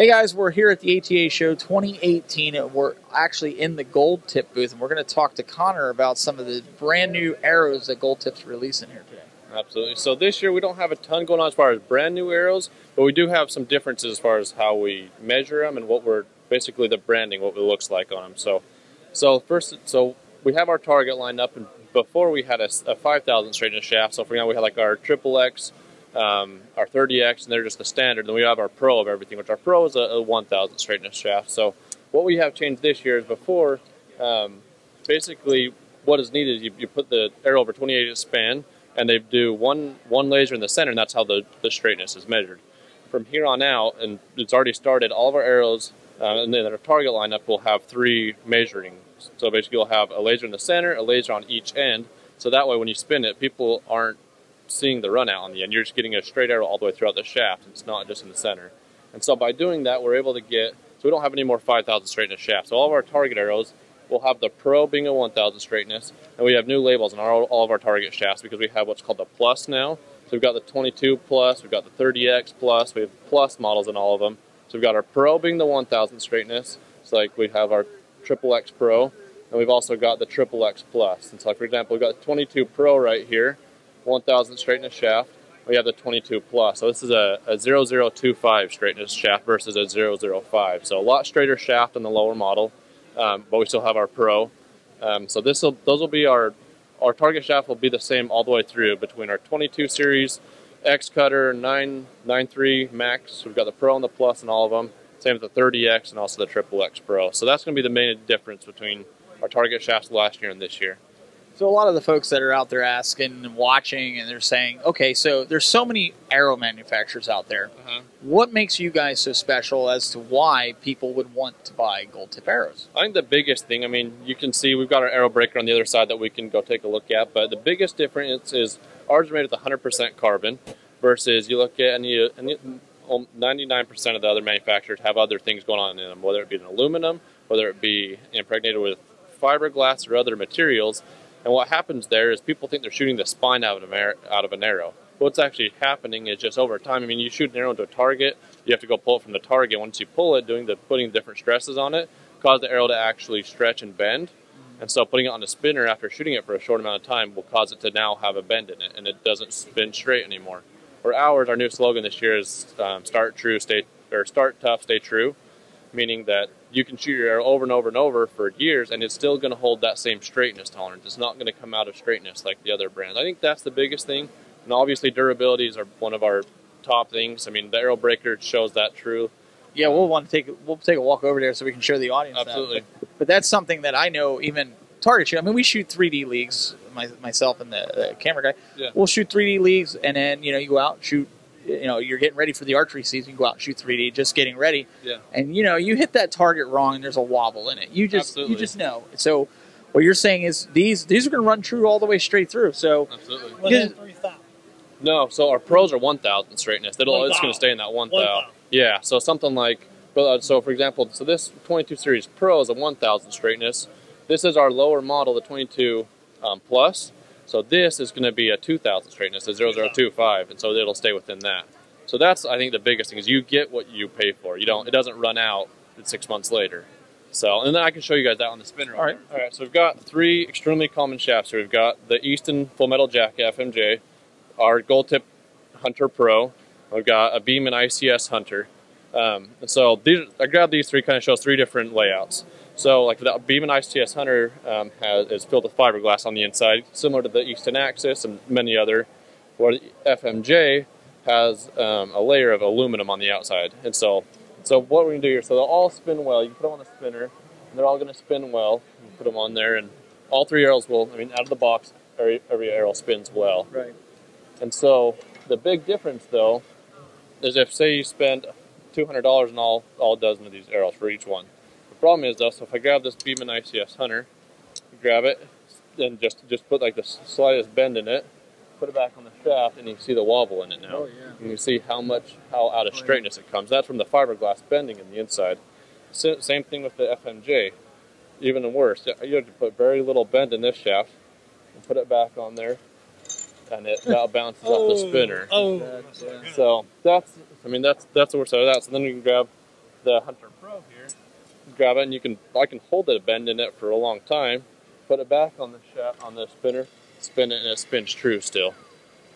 Hey guys, we're here at the ATA show 2018. and We're actually in the Gold Tip booth, and we're going to talk to Connor about some of the brand new arrows that Gold Tip's releasing here today. Absolutely. So this year we don't have a ton going on as far as brand new arrows, but we do have some differences as far as how we measure them and what we're basically the branding, what it looks like on them. So, so first, so we have our target lined up, and before we had a, a 5,000 straightness shaft. So for now we had like our triple X um, our 30X, and they're just the standard. Then we have our Pro of everything, which our Pro is a, a 1,000 straightness shaft. So what we have changed this year is before, um, basically what is needed you, you put the arrow over 28 inch span, and they do one one laser in the center, and that's how the, the straightness is measured. From here on out, and it's already started, all of our arrows uh, and then our target lineup will have three measuring. So basically, you'll have a laser in the center, a laser on each end. So that way, when you spin it, people aren't seeing the run out on the end. You're just getting a straight arrow all the way throughout the shaft. It's not just in the center. And so by doing that, we're able to get, so we don't have any more 5,000 straightness shafts. So all of our target arrows will have the Pro being a 1,000 straightness, and we have new labels on all, all of our target shafts because we have what's called the Plus now. So we've got the 22 Plus, we've got the 30X Plus, we have Plus models in all of them. So we've got our Pro being the 1,000 straightness. So like we have our Triple X Pro, and we've also got the Triple X Plus. And so like for example, we've got the 22 Pro right here, 1000 straightness shaft. We have the 22 plus. So this is a, a 0025 straightness shaft versus a 005. So a lot straighter shaft on the lower model, um, but we still have our pro. Um, so this will those will be our our target shaft will be the same all the way through between our 22 series, X cutter, 993 max. We've got the pro and the plus and all of them. Same with the 30X and also the triple X Pro. So that's going to be the main difference between our target shafts last year and this year. So a lot of the folks that are out there asking and watching, and they're saying, okay, so there's so many arrow manufacturers out there. Uh-huh. What makes you guys so special as to why people would want to buy gold tip arrows? I think the biggest thing, I mean, you can see we've got our arrow breaker on the other side that we can go take a look at, but the biggest difference is ours is made with 100% carbon versus you look at any, any 99% of the other manufacturers have other things going on in them, whether it be an aluminum, whether it be impregnated with fiberglass or other materials and what happens there is people think they're shooting the spine out of, an out of an arrow. What's actually happening is just over time. I mean, you shoot an arrow into a target, you have to go pull it from the target. Once you pull it, doing the putting different stresses on it, cause the arrow to actually stretch and bend. And so putting it on a spinner after shooting it for a short amount of time will cause it to now have a bend in it, and it doesn't spin straight anymore. For ours, our new slogan this year is um, "Start true, stay or start tough, stay true," meaning that you can shoot your arrow over and over and over for years and it's still going to hold that same straightness tolerance. It's not going to come out of straightness like the other brands. I think that's the biggest thing. And obviously durabilities are one of our top things. I mean, the arrow breaker shows that true. Yeah, we'll want to take we'll take a walk over there so we can show the audience Absolutely. That. But, but that's something that I know even target shoot. I mean, we shoot 3D leagues, my, myself and the, the camera guy. Yeah. We'll shoot 3D leagues, and then you know you go out shoot you know you're getting ready for the archery season, you go out and shoot 3D, just getting ready. Yeah. And you know you hit that target wrong, and there's a wobble in it. You just Absolutely. you just know. So what you're saying is these these are going to run true all the way straight through. So Absolutely. Within three thousand. No, so our pros are 1,000 straightness. It'll, it's going to stay in that 1,000. 1,000. Yeah, so something like, but uh, so for example, so this 22 series Pro is a 1,000 straightness. This is our lower model, the 22 um, Plus. So this is going to be a 2,000 straightness, a 0025, and so it'll stay within that. So that's I think the biggest thing is you get what you pay for. You don't. It doesn't run out six months later. So and then I can show you guys that on the spinner. All right. All right. So we've got three extremely common shafts. here. we've got the Easton Full Metal Jack FMJ, our Gold Tip Hunter Pro. We've got a Beman ICS Hunter. Um, and so these, I grabbed these three, kind of shows three different layouts. So like the Beman ICS Hunter um, has, is filled with fiberglass on the inside, similar to the Easton Axis and many other. Where the FMJ has um, a layer of aluminum on the outside. And so, so what we're gonna do here, so they'll all spin well. You can put them on the spinner, and they're all gonna spin well. You put them on there, and all three arrows will. I mean, out of the box, every, every arrow spins well. right. And so, the big difference though is if say you spend two hundred dollars on all all dozen of these arrows for each one. Problem is though, so if I grab this Beman ICS Hunter, grab it, and just just put like the slightest bend in it, put it back on the shaft, and you see the wobble in it now. Oh, yeah. And you see how much how out of straightness it comes. That's from the fiberglass bending in the inside. Sa- Same thing with the FMJ. Even worse, you have to put very little bend in this shaft and put it back on there, and it that bounces off the spinner. Oh, That's, uh, So that's, I mean, that's that's the worst side of that. So then we can grab the Hunter Pro here, grab it and you can I can hold it a bend in it for a long time, put it back on the shaft on the spinner, spin it and it spins true still.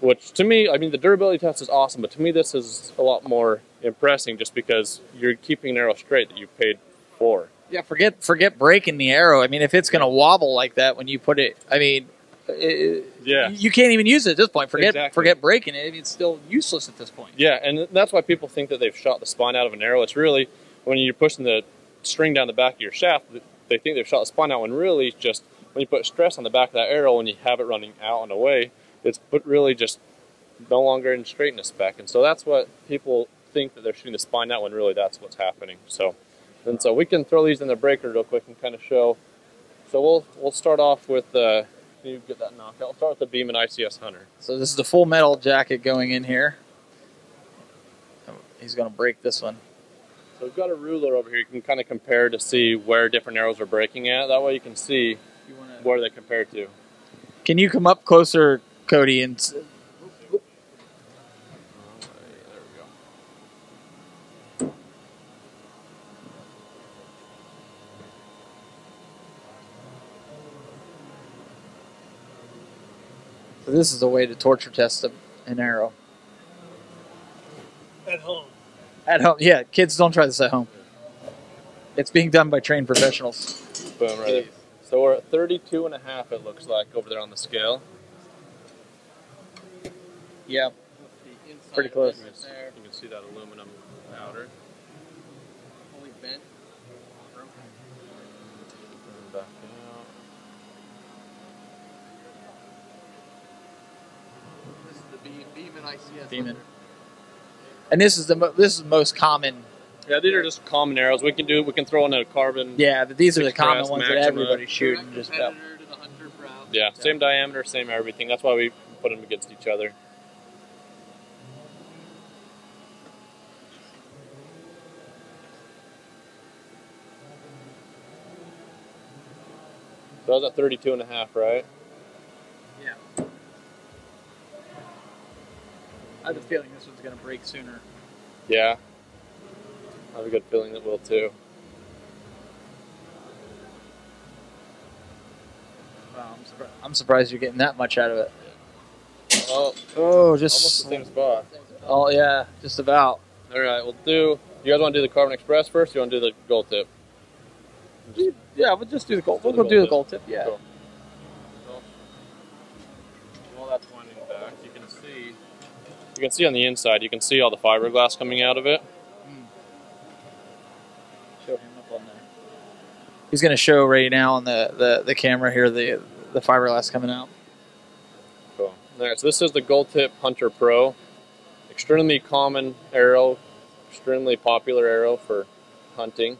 Which to me, I mean the durability test is awesome, but to me this is a lot more impressing just because you're keeping an arrow straight that you paid for. Yeah, forget forget breaking the arrow. I mean, if it's going to wobble like that when you put it, I mean, it, Yeah. you can't even use it at this point. Forget Exactly. forget breaking it. It's still useless at this point. Yeah, and that's why people think that they've shot the spine out of an arrow. It's really when you're pushing the string down the back of your shaft, they think they've shot the spine out. When really, just when you put stress on the back of that arrow, when you have it running out and away, it's but really just no longer in straightness back. And so that's what people think that they're shooting the spine out when really that's what's happening. So, and so we can throw these in the breaker real quick and kind of show. So we'll we'll start off with uh, you get that knockout? We'll start with the Beman ICS Hunter. So this is the full metal jacket going in here. He's going to break this one. So we've got a ruler over here. You can kind of compare to see where different arrows are breaking at. That way you can see where they compare to. Can you come up closer, Cody? And s- There we go. so this is a way to torture test an arrow At home. At home. Yeah, kids don't try this at home. It's being done by trained professionals. Boom, right there. So we're at 32 and a half, it looks like, over there on the scale. Yeah, Pretty close. You can, you can see that aluminum powder. Fully bent. And back out. This is the beam, Beman ICS. Beam and- this is the mo- this is the most common. Yeah, these are just common arrows. We can do. We can throw in a carbon. Yeah, but these are the common ones that Maxima. everybody's shooting. Direct Just about. competitor to the Hunter Pro. Yeah, same diameter, same everything. That's why we put them against each other. So I was at 32 and a half, right? I have a feeling this one's going to break sooner. Yeah. I have a good feeling that will too. Wow, I'm, surprised, I'm surprised you're getting that much out of it. Oh, Oh, almost just the same spot. oh yeah, just about. All right, we'll do. You guys want to do the Carbon Express first? Or you want to do the Gold Tip? Yeah, we'll just do the gold. We'll Do go the do the gold gold tip. Yeah. Cool. So, while that's winding back, you can see. You can see on the inside. You can see all the fiberglass coming out of it. Show him up on there. He's going to show right now on the, the, the camera here the the fiberglass coming out. Cool. All right, so this is the Gold Tip Hunter Pro. Extremely common arrow, extremely popular arrow for hunting.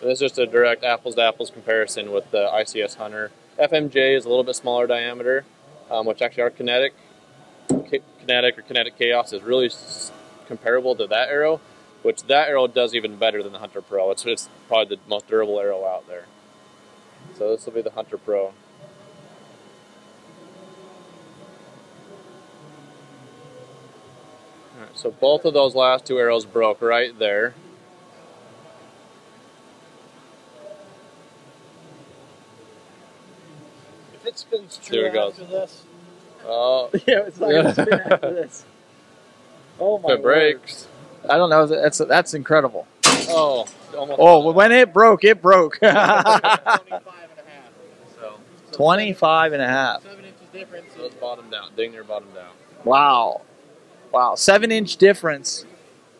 And this is just a direct apples to apples comparison with the ICS Hunter. FMJ is a little bit smaller diameter, um, which actually are kinetic, ki- kinetic or Kinetic Kaos is really comparable to that arrow, which that arrow does even better than the Hunter Pro. It's, it's probably the most durable arrow out there. So this will be the Hunter Pro. So both of those last two arrows broke right there. If it spins There true it goes. after this, Oh, yeah, it's not gonna spin after this. Oh if it breaks. I don't know. That's that's incredible. Oh. Oh, well, when it broke, it broke. 25 and a half. So, 25 and a half. Seven inches difference. so it's bottomed out. Ding near bottomed out. Wow, wow, seven inch difference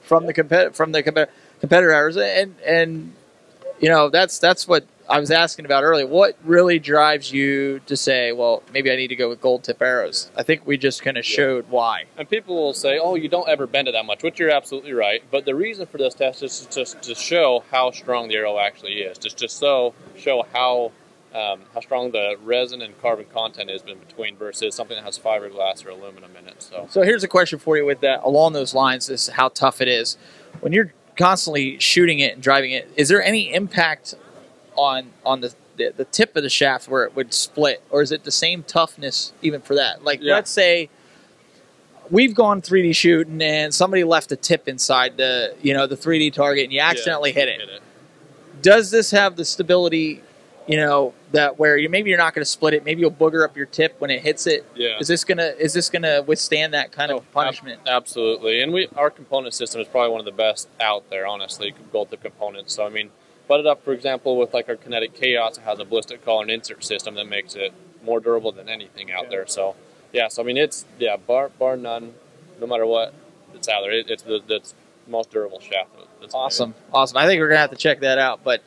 from the compet from the compet- competitor hours, and and you know that's that's what I was asking about earlier. What really drives you to say, well, maybe I need to go with gold tip arrows? I think we just kind of showed why. And people will say, "Oh, you don't ever bend it that much," which you're absolutely right. But the reason for this test is just to show how strong the arrow actually is, just just so show how um, how strong the resin and carbon content is in between versus something that has fiberglass or aluminum in it. So So here's a question for you with that along those lines: is how tough it is when you're constantly shooting it and driving it. Is there any impact on on the the, the tip of the shaft where it would split, or is it the same toughness even for that? Like Yeah. let's say we've gone 3D shooting and somebody left a tip inside the you know the 3D target and you accidentally hit it. Hit it. Does this have the stability, you know, that where you maybe you're not going to split it, maybe you'll booger up your tip when it hits it? Yeah. Is this gonna is this gonna withstand that kind Oh, of punishment? ab- absolutely. And we our component system is probably one of the best out there, honestly, gold tip components. So I mean, butt it up, for example, with like our Kinetic Kaos, it has a ballistic collar and insert system that makes it more durable than anything out there. So yeah, so I mean, it's yeah, bar bar none, no matter what, it's out there. It, it's the it's most durable shaft. That's Awesome, awesome. I think we're gonna have to check that out. But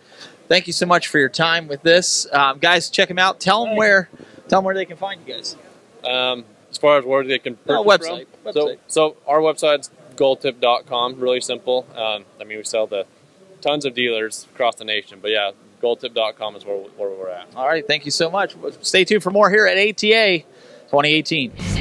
thank you so much for your time with this, um, guys. Check them out. Tell them where, tell them where they can find you guys. Um, as far as where they can No, purchase website, from, website. So, so our website's goldtip.com. Really simple. Um, I mean, we sell to tons of dealers across the nation, but yeah, goldtip.com is where, where we're at. All right, thank you so much. Stay tuned for more here at ATA 2018.